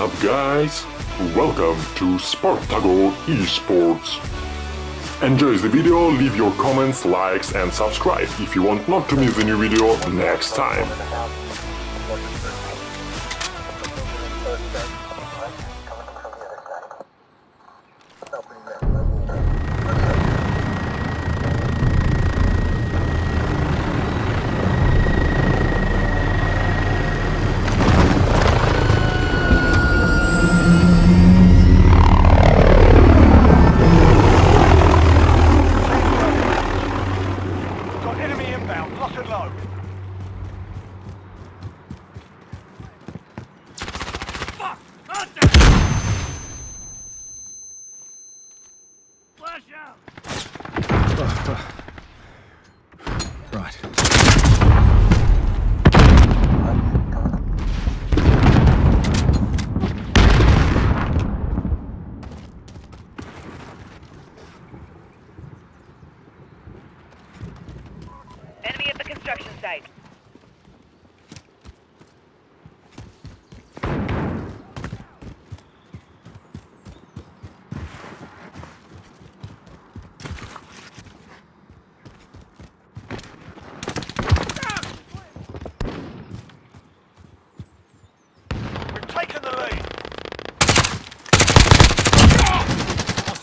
up guys? Welcome to Spartago Esports. Enjoy the video, leave your comments, likes and subscribe if you want not to miss the new video next time.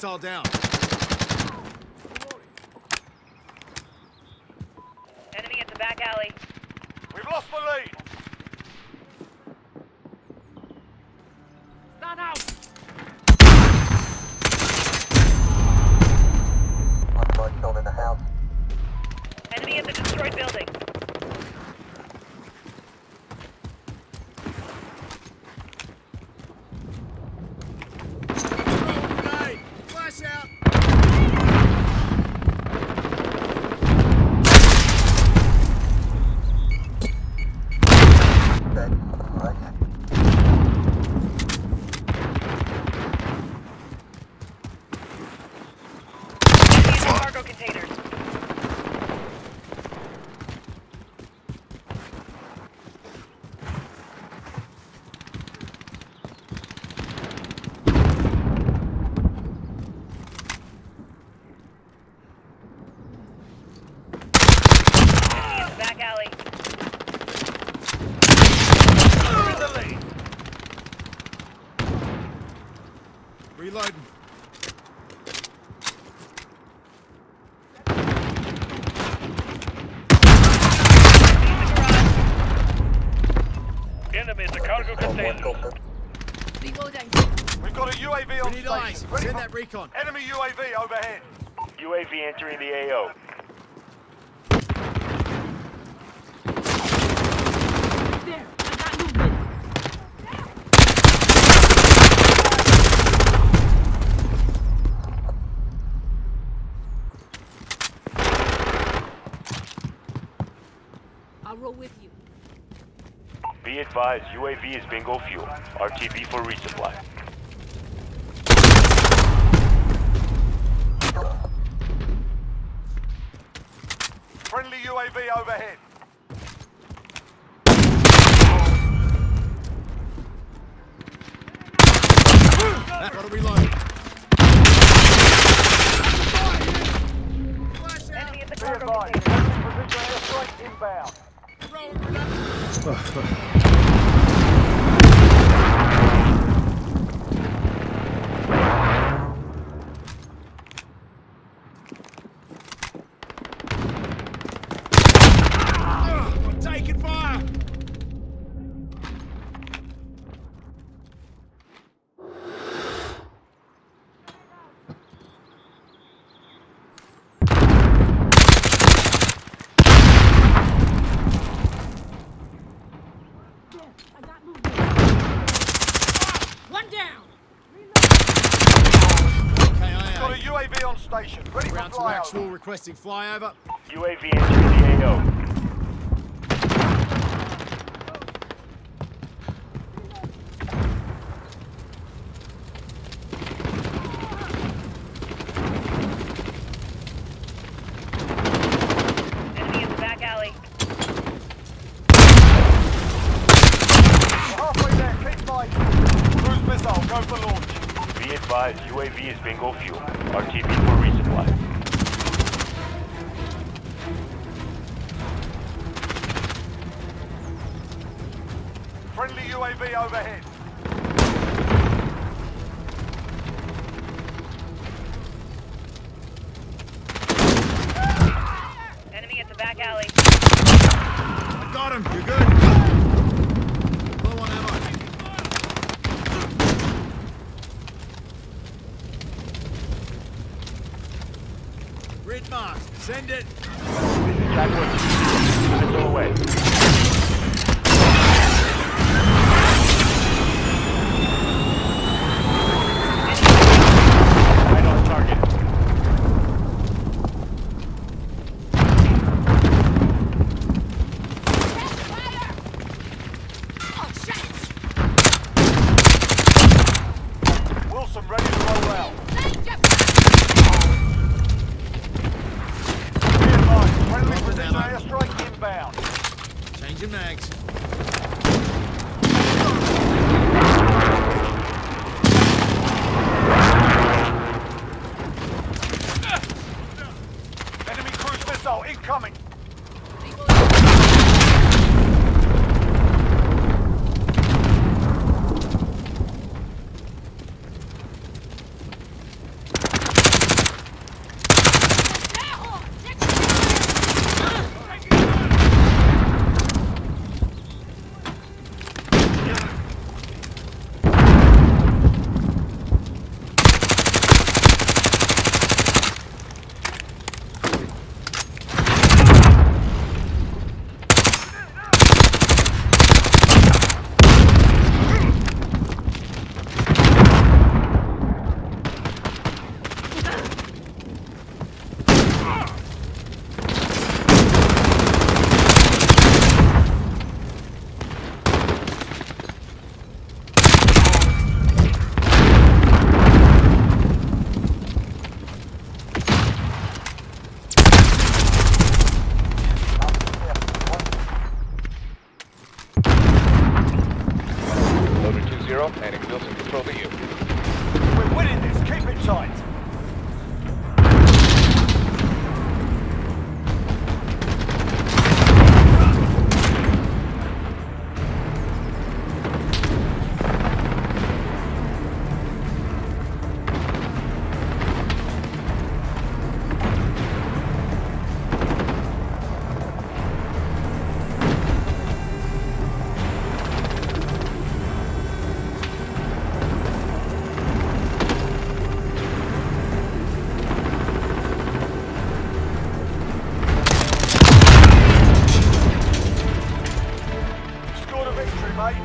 Hostile down. Enemy at the back alley. We've lost the lead. Stand out! Enemy at the destroyed building. Grenade! Flash out! Enemy in the cargo containers. Enemy in the back alley. We're in the lead. Reloading. Enemy at the cargo container. Reloading. We've got a UAV on We need station. Send that recon. enemy UAV overhead. UAV entering the AO. There. I got movement. I'll roll with you. Be advised, UAV is bingo fuel. RTB for resupply. Friendly UAV overhead. That gotta reload. Flash! Enemy at the Be cargo advised, container. position airstrike inbound. すごい。Actual requesting flyover. UAV entering the AO. Be advised, UAV is bingo fuel. RTB for resupply. UAV overhead. Enemy at the back alley. I got him. You good? Low on ammo. Grid marks. Send it. Jaguar 2-0. Missile away. Change your mags.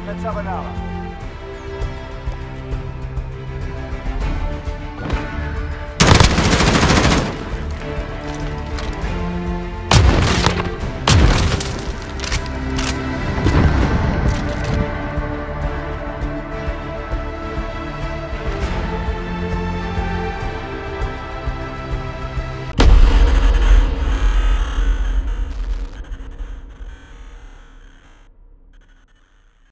Let's have an hour.